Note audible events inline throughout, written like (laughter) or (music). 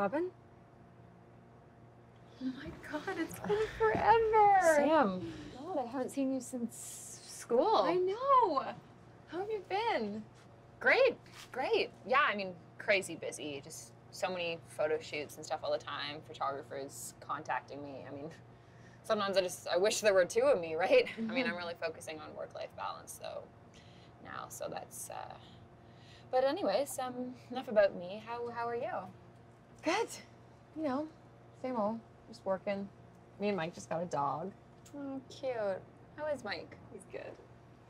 Robyn? Oh my god, it's been forever. Sam. God, I haven't seen you since school. I know. How have you been? Great, great. Yeah, I mean, crazy busy. Just so many photo shoots and stuff all the time. Photographers contacting me. I mean, sometimes I just I wish there were two of me, right? (laughs) I mean, I'm really focusing on work-life balance though now, so that's. Uh... But anyways, um, enough about me. How how are you? Good. You know, same old. Just working. Me and Mike just got a dog. Oh, cute. How is Mike? He's good.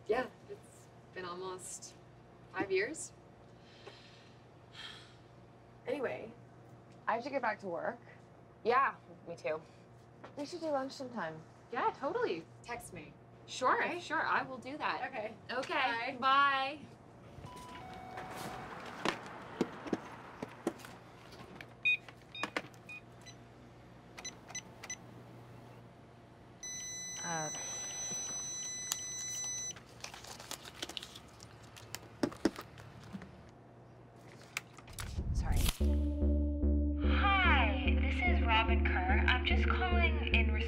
Yeah, it's been almost five years. Anyway, I have to get back to work. Yeah, me too. We should do lunch sometime. Yeah, totally. Text me. Sure, Okay. sure. I will do that. Okay. Okay. Bye. Bye.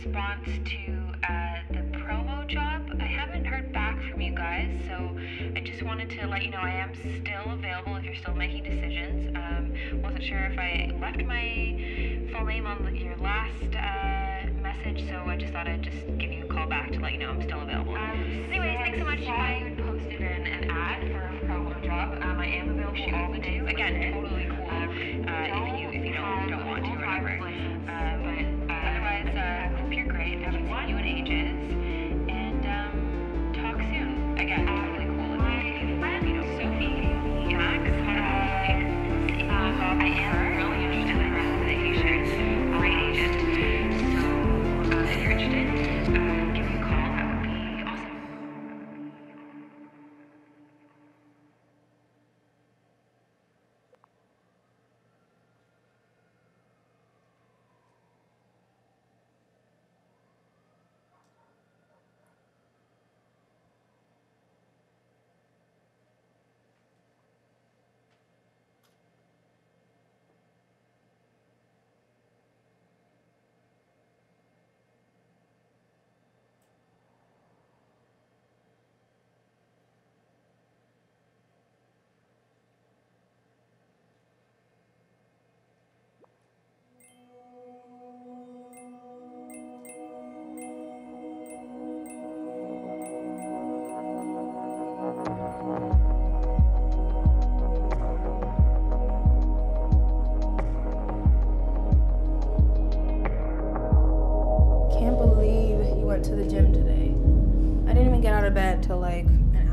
Response to uh, the promo job. I haven't heard back from you guys, so I just wanted to let you know I am still available if you're still making decisions. Um, wasn't sure if I left my full name on your last uh, message, so I just thought I'd just give you a call back to let you know I'm still available. Anyways, thanks so much. I posted in an ad for a promo job. Um, I am available all the days. Again, like an